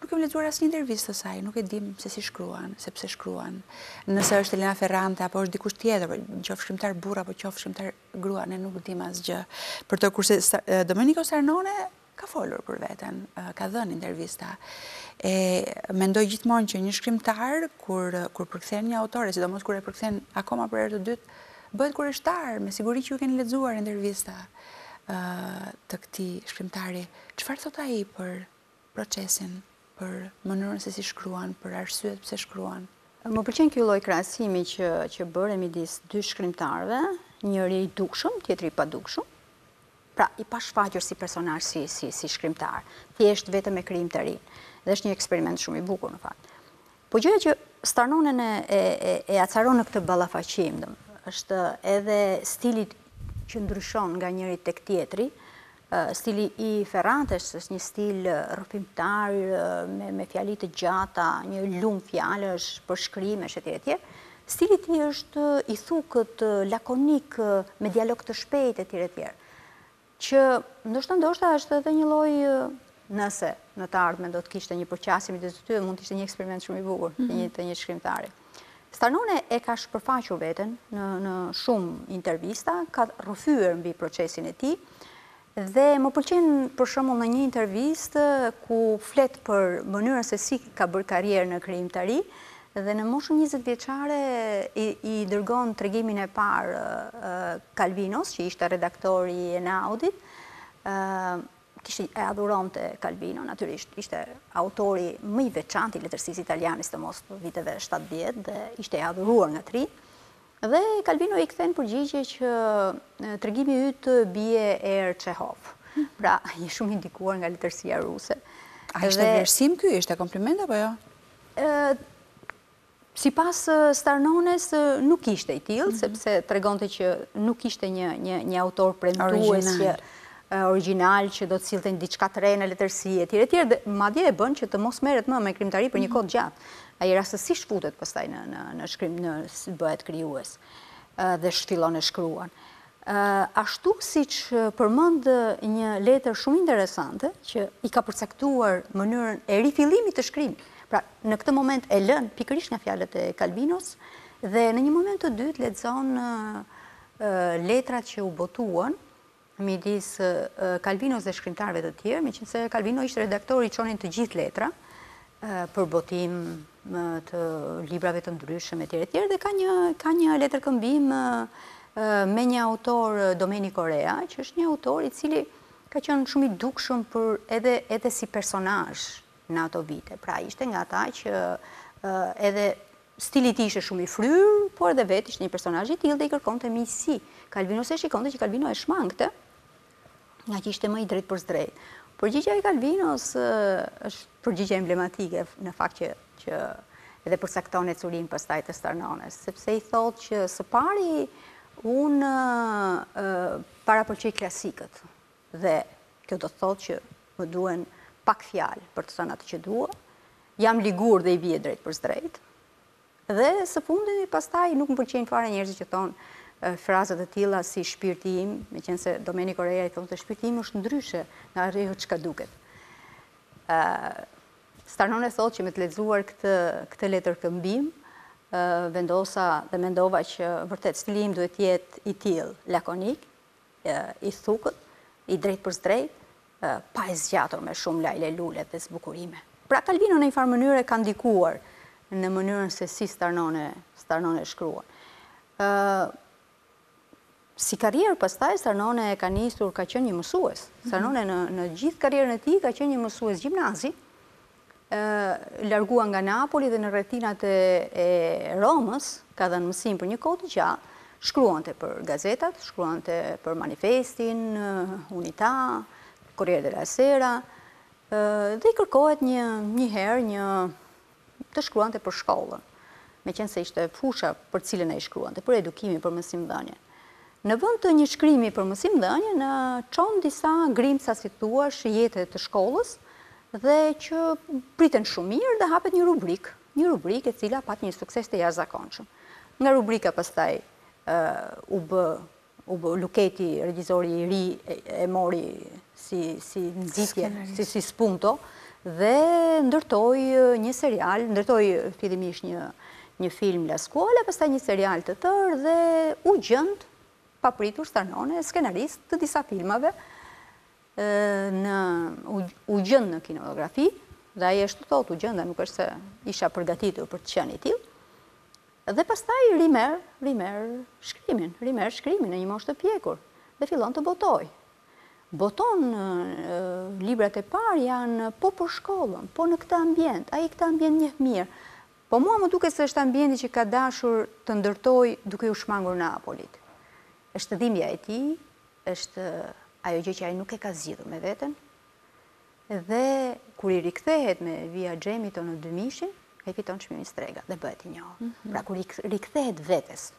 nuk kemi lexuar asnjë intervistë të saj, nuk e dim se si shkruan, se pse shkruan. Nëse është Elena Ferrante apo është dikush tjetër, po qoftë shkrimtar burrë apo qoftë shkrimtar grua, ne nuk dim asgjë për të. Kurse Domenico Starnone Ka folur për veten, ka dhënë intervista. E mendoj gjithmonë që një shkrimtar kur kur përkthen një autore, sidomos kur e përkthen akoma për herë të dytë, bëhet kureshtar, me siguri që ju keni lexuar intervista të këtij shkrimtari. Çfarë thot ai për procesin, për mënyrën se si shkruan, për arsyet pse shkruan? Më pëlqen ky lloj krahasimi që që bëre midis dy shkrimtarëve, njëri i dukshëm, tjetri i padukshëm. Pra, i pashfaqur si personazh, si, si, si shkrimtar, thjesht vetëm me krijimtarinë. Dhe është një eksperiment shumë i bukur, në fakt. Po gjëja që Starnonen e, e, e, e acaron në këtë ballafaqim, është edhe stili që ndryshon nga njëri tek tjetri, stili i Ferrantes, është një stil rrëfimtar, me, me fjali të gjata, një lum fjalësh, përshkrimesh, etj. etj. Stili i tij është i thukët, lakonik, me dialog të shpejtë etj etj. Që ndoshta ndoshta është edhe një lloj nëse në të ardhmen do të kishte një përqasje midis atyre, mund të ishte një eksperiment shumë i bukur te një te një shkrimtari. Starnone e ka shpërfaqur veten në në shumë intervista, ka rrëfyer mbi procesin e tij, Dhe më pëlqen për shembull në një intervistë ku flet për mënyrën se si ka bërë karrierë në krijimtari dhe në moshën njëzet vjeçare i dërgon tregimin e parë Kalvinos, që ishte redaktor i Einaudit, kishte e adhuronte Kalvinon natyrisht, ishte autori më i veçantë i letërsisë italiane sidomos viteve shtatëdhjetë dhe ishte i adhuruar nga tri, Dhe Kalvino i kthen përgjigje që tregimi yt bie erë Çehov. Pra, je shumë i ndikuar nga letërsia ruse. A ishte vlerësim ky, ishte kompliment apo jo? Sipas Starnones nuk ishte i tillë, sepse tregonte që nuk ishte një autor premtues e origjinal që do të sillte një diçka të re në letërsi e tjerë e tjerë, dhe madje e bën që të mos merret më me krijimtari për një kohë të gjatë. Ai rastësisht futet pastaj në në në shkrim në bëhet krijues dhe fillon e shkruan. Ashtu siç përmend një letër shumë interesante që i ka përcaktuar mënyrën e rifillimit të shkrimit. Pra, në këtë moment e lën pikërisht nga fjalët e Kalvinos dhe në një moment të dytë lexon letrat që u botuan midis Kalvinos dhe shkrimtarëve të tjerë, meqenëse Kalvino ishte redaktor i çonin të gjithë letra, për botim të librave të ndryshëm e tjerë e tjerë, dhe ka një, ka një letërkëmbim me një autor Domeniko Rea, që është një autor i cili ka qenë shumë i dukshëm për edhe, edhe si personazh në ato vite. Pra, ishte nga ata që edhe Stili i tij ishte shumë i fryrë, por edhe vetë ishte një personazh i tillë dhe i kërkonte miqësi Kalvinos, e shikonte që Kalvino e shmangte, ngaqë ishte më i drejtpërdrejtë. Përgjigja e Kalvinos është përgjigja emblematike në fakt që që edhe përcakton ecurinë pastaj të Starnones, sepse i thotë që së pari unë parapëlqej klasikët, dhe kjo do të thotë që më duhen pak fjalë për të thënë atë që dua, jam ligur dhe i bie drejtpërdrejt, dhe së fundmi pastaj nuk më pëlqejnë fare njerëzit që thonë fraza të tilla si shpirti im, meqenëse Domeniko Rea i thoshte shpirti im është ndryshe nga ai çka duket. Starnone thotë që me të lexuar këtë letërkëmbim, vendosa dhe mendova që vërtet stili im duhet të jetë i tillë, lakonik, i thukët, i drejtpërdrejtë, pa e zgjatur me shumë lajlelule dhe zbukurime. Pra Kalvino në një farë mënyre ka ndikuar në mënyrën se si Starnone shkruan. Si karrierë pastaj Starnone ka nisur, ka qenë një mësues. Starnone në gjithë karrierën e tij ka qenë një mësues gjimnazi, largua nga Napoli dhe në rrethinat e Romës, ka dhënë mësim për një kohë të gjatë, shkruante për gazetat, shkruante për Manifestin, Unita, Corriere della Sera, dhe i kërkohet një një herë të shkruante për shkollën, meqenëse ishte fusha për të cilën ai shkruante, për edukimin, për mësimdhënie. Në vend të një shkrimi për mësimdhënie, ai çon disa grimca si të thuash jete të shkollës, dhe që priten shumë mirë dhe hapet një rubrikë, një rubrikë e cila pati një sukses të jashtëzakonshëm. Nga rubrika pastaj u bë u bë Luchetti, regjizori i ri e mori si si nxitje, si si spunto dhe ndërtoi një serial, ndërtoi fillimisht një një film La Scuola, pastaj një serial të tërë dhe u gjend papritur Starnone skenarist të disa filmave u gjend në kinematografi dhe ai ashtu thotë u gjenda nuk është se isha përgatitur për të qenë i tillë dhe pastaj rimerr rimerr shkrimin rimerr shkrimin në një moshë të pjekur dhe fillon të botojë boton librat e parë janë po për shkollën po në këtë ambient ai këtë ambient njeh mirë po mua më duket se është ambienti që ka dashur të ndërtojë duke u shmangur Napolit Është dhimbja e tij, është ajo gjë që ai nuk e ka zgjidhur me veten. Dhe kur i rikthehet me Via Gemito në dymijën, ai fiton çmimin Strega dhe bëhet i njohur. Mm -hmm. Pra kur i rikthehet vetes,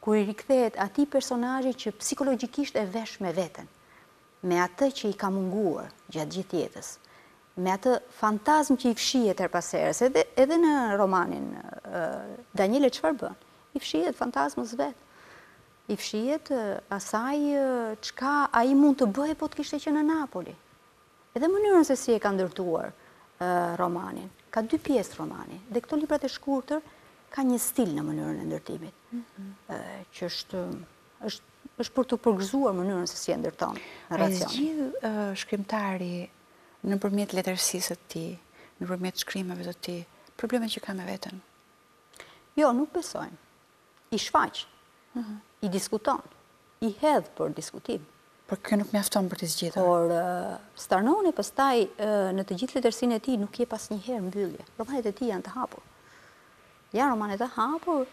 kur i rikthehet atij personazhi që psikologjikisht e vesh me veten, me atë që i ka munguar gjatë gjithë jetës, me atë fantazmë që i fshihet herë pas herës, edhe edhe në romanin Daniele çfarë bën? I fshihet fantazmës vetë. I fshihet asaj çka ai mund të bëhej po të kishte qenë në Napoli. Edhe mënyrën se si e ka ndërtuar romanin. Ka dy pjesë romani dhe këto librat e shkurtër ka një stil në mënyrën e ndërtimit. Mhm. Që është është është për t'u përgëzuar mënyrën se si e ndërton narracionin. A i zgjidh shkrimtari nëpërmjet letërsisë së tij, nëpërmjet shkrimeve të tij, problemet që ka me veten? Jo, nuk besoj. I shfaq, mhm. i diskuton, i hedh për diskutim. Por kjo nuk mjafton për të zgjidhur. Por Starnone pastaj në të gjithë letërsinë e tij nuk jep asnjëherë mbyllje. Romanet e tij janë të hapur. Janë romane të hapur,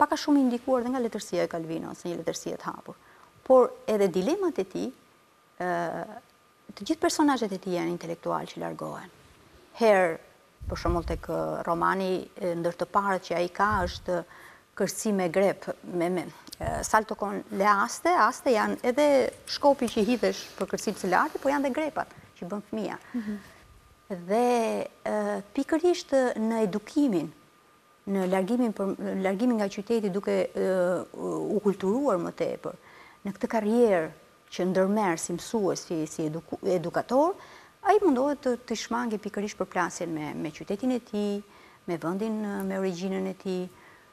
pak a shumë i ndikuar dhe nga letërsia e Calvinos, e një letërsie të hapur. Por edhe dilemat e tij Të gjithë personazhet e tij janë intelektualë që largohen. Herë, për shembull tek romani ndër të parët që ai ka është Kërcimi me grep, me, me salto con le aste, aste janë edhe shkopi që hidhesh për kërcim së larti, po janë dhe grepat që bën fëmija. Mhm. Dhe pikërisht në edukimin, në largimin, në largimin nga qyteti duke u kulturuar më tepër, në këtë karrierë që ndërmerr si mësues, si si edukator, ai mundohet t'i shmangë pikërisht përplasjen me me qytetin e tij, me vendin, me origjinën e tij.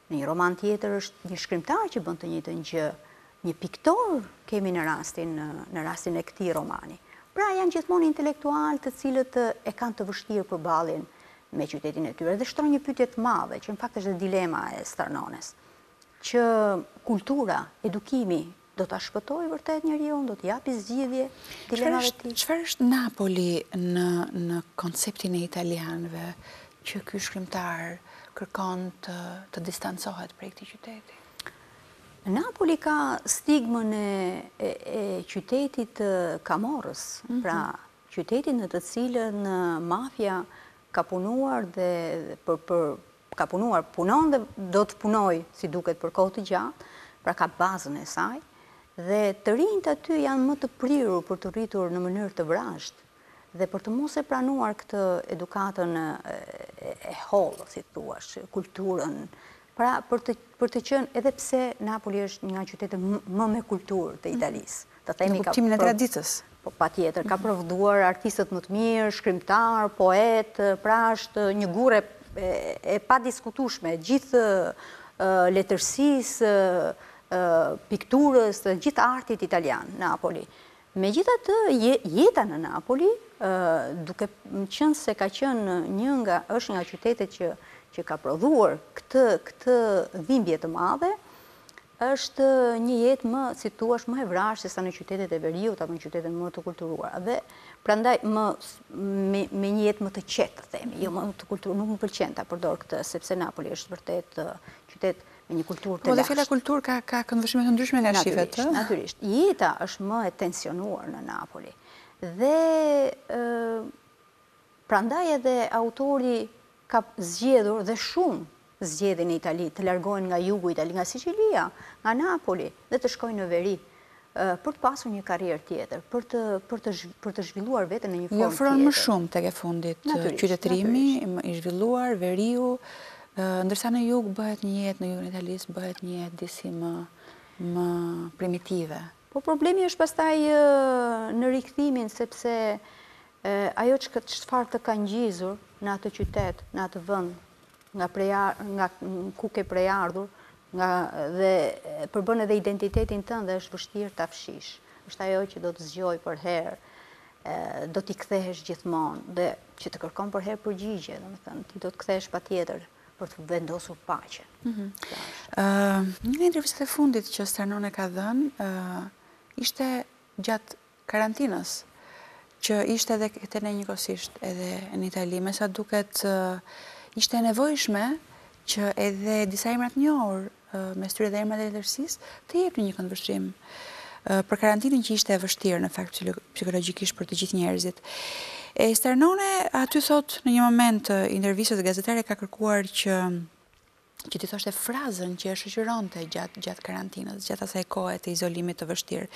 Në një roman tjetër është një shkrimtar që bën të njëjtën gjë, një piktor kemi në rastin në rastin e këtij romani. Pra janë gjithmonë intelektualë të cilët e kanë të vështirë përballjen me qytetin e tyre dhe shtron një pyetje të madhe, që në fakt është dhe dilema e Starnones. Që kultura, edukimi do ta shpëtojë vërtet njeriun, do t'u japi zgjidhje dilemave të tij? Çfarë është Napoli në konceptin e italianëve që ky shkrimtar kërkon të distancohet prej këtij qyteti? Napoli ka stigmën e qytetit të Kamorrës, pra qytetit në të cilën mafia ka punuar dhe për ka punuar, punon dhe do të punojë si duket për kohë të gjatë, pra ka bazën e saj, dhe të rinjtë aty janë më të prirur për t'u rritur në mënyrë të vrazhdë dhe për të mos e pranuar këtë edukatën e hollë, si të thuash, kulturën, pra për të qenë, edhe pse Napoli është një nga qytetet më me kulturë të Italisë. Në kuptimin e traditës. Po patjetër, ka prodhuar artistët më të mirë, shkrimtarë, poetë, pra është një gurrë e padiskutueshme e gjithë letërsisë, pikturës, të gjithë artit italian Napoli. Megjithatë, jeta në Napoli, duke qenë se ka qenë një nga është nga qytetet që ka prodhuar këtë këtë dhimbje të madhe, Është një jetë më, si të thuash, më e vrazhdë sesa në qytetet e veriut apo në qytete më të kulturuara dhe prandaj më me një jetë më të qetë, të themi, jo më të kulturuar, nuk më pëlqen ta përdor këtë, sepse Napoli është vërtet qytet me një kulturë të lashtë. Po dhe fjala kulturë ka ka këndvështrime të ndryshme nga shihet, hë? Natyrisht, jeta është më e tensionuar në Napoli. Dhe Prandaj edhe autori ka zgjedhur dhe shumë zgjedhin në Itali, të largohen nga jugu i Italisë, nga Siçilia, nga Napoli dhe të shkojnë në veri për të pasur një karrierë tjetër, për të për të për të zhvilluar veten në një formë tjetër. I ofron më shumë tek e fundit, qytetërimi i zhvilluar, veriu, ndërsa në jug bëhet një jetë, në jugun e Italisë bëhet një jetë disi më më primitive. Po problemi është pastaj në rikthimin sepse Ajo çfarë të ka ngjizur në atë qytet, në atë vend, nga nga ku ke prejardhur, nga dhe përbën edhe identitetin tënd dhe është vështirë ta fshish. Është ajo që do të zgjojë përherë, do t'i kthehesh gjithmonë dhe që të kërkon përherë përgjigje, domethënë ti do të kthehesh patjetër për të vendosur paqen. Mhm. Një intervistë e fundit që Starnone ka dhënë, ishte gjatë karantinës, që ishte edhe këtu te ne njëkohësisht edhe në Itali, me sa duket ishte e nevojshme që edhe disa emra të njohur, mes tyre dhe emrat e letërsisë, të jepnin një këndvështrim për karantinën që ishte e vështirë në fakt psikologikisht për të gjithë njerëzit. E Starnone aty thotë në një moment intervistës gazetarja i ka kërkuar që që t'i thoshte frazën që e shoqëronte gjatë gjatë karantinës, gjatë asaj kohe të izolimit të vështirë.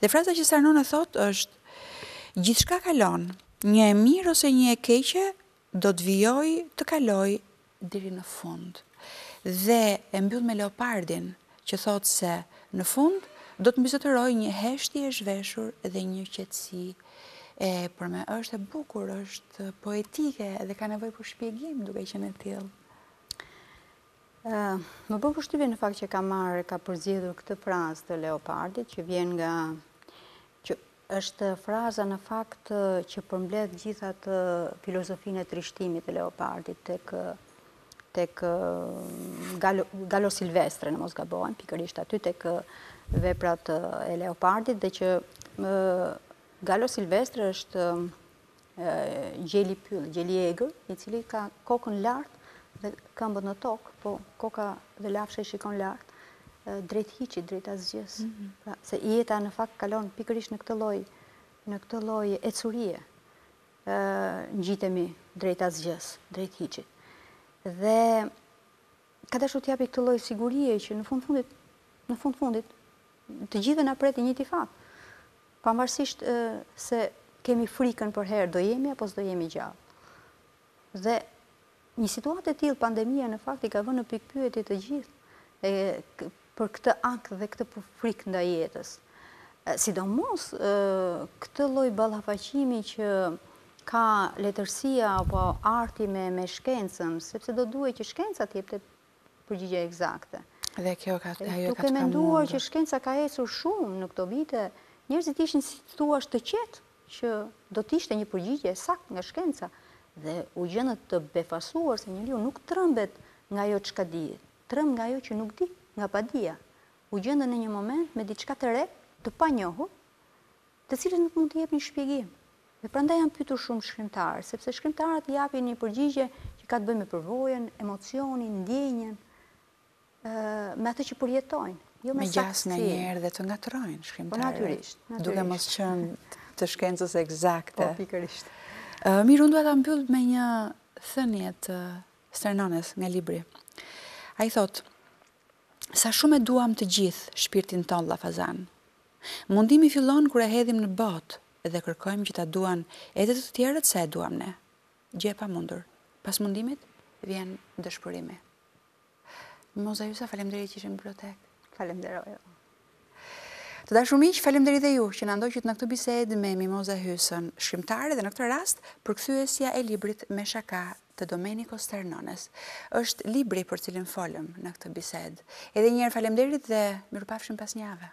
Dhe fraza që Starnone thotë është gjithçka kalon, një e mirë ose një e keqe do të vijojë të kalojë deri në fund. Dhe e mbyll me Leopardin që thotë se në fund do të mbizotërojë një heshtje e zhveshur dhe një qetësi e përhershme është e bukur, është poetike dhe ka nevojë për shpjegim duke qenë e tillë. Më bën përshtypje në fakt që ka marrë, ka përzgjedhur këtë frazë të Leopardit që vjen nga që është fraza në fakt që përmbledh gjithë atë filozofinë e trishtimit të Leopardit tek tek Galo, Galo Silvestre, në mos gabohem, pikërisht aty tek veprat e Leopardit dhe që Galo Silvestre është gjeli i pyllit, gjeli i egër, i cili ka kokën lart dhe këmbët në tokë, po koka dhe lafsha i shikon lart, drejt hiqit, drejt asgjës. Mhm. Pra, se jeta në fakt kalon pikërisht në këtë lloj, në këtë lloj ecurie, ne ngjitemi drejt asgjës, drejt hiqit. Dhe, ka dashur të japë këtë lloj sigurie që në fund fundit, në fund fundit, të gjithë na pret i njëjti fat. Pavarësisht se kemi frikën për herë do jemi apo s'do jemi gjallë. Dhe një situatë e tillë pandemia në fakt i ka vënë në pikëpyetje të gjithë e për këtë akt dhe këtë frikë ndaj jetës. Sidomos këtë lloj ballafaqimi që ka letërsia apo arti me me shkencën, sepse do duhej që shkenca të jepte përgjigje ekzakte. Dhe kjo ka të ka mundur. Duke menduar që shkenca ka ecur shumë në këto vite, njerëzit ishin si të thuash të qetë që do të ishte një përgjigje e saktë nga shkenca dhe u gjendën të befasuar se njeriu nuk trëmbet nga ajo çka di, trëmb nga ajo që nuk di, nga padija. U gjendën në një moment me diçka të re, të panjohur, të cilës nuk mund të jepin shpjegim dhe prandaj janë pyetur shumë shkrimtarë, sepse shkrimtarët japin një përgjigje që ka të bëjë me përvojën, emocionin, ndjenjën, me atë që përjetojnë, jo me saktësinë. Megjithëse ndonjëherë edhe të ngatërrojnë shkrimtarët. Po natyrisht, natyrisht. Duke mos qenë të shkencës ekzakte. Po pikërisht. Mirë, unë dua ta mbyll me një thënie të Starnones nga libri. Ai thotë, Sa shumë e duam të gjithë shpirtin tonë llafazan. Mundimi fillon kur e hedhim në botë dhe kërkojmë që ta duan edhe të tjerët sa e duam ne. Gjë e pamundur. Pas mundimit vjen dëshpërimi. Moza Hysa, faleminderit që ishe në Bibliotekë. Falënderoj. Të dashur miq, faleminderit dhe ju që na ndoqët në këtë bisedë me Mimoza Hysën, shkrimtare dhe në këtë rast përkthyesja e librit Me shaka të Domenico Starnones. Është libri për cilin folëm në këtë bisedë. Edhe një herë faleminderit dhe mirupafshim pas një jave.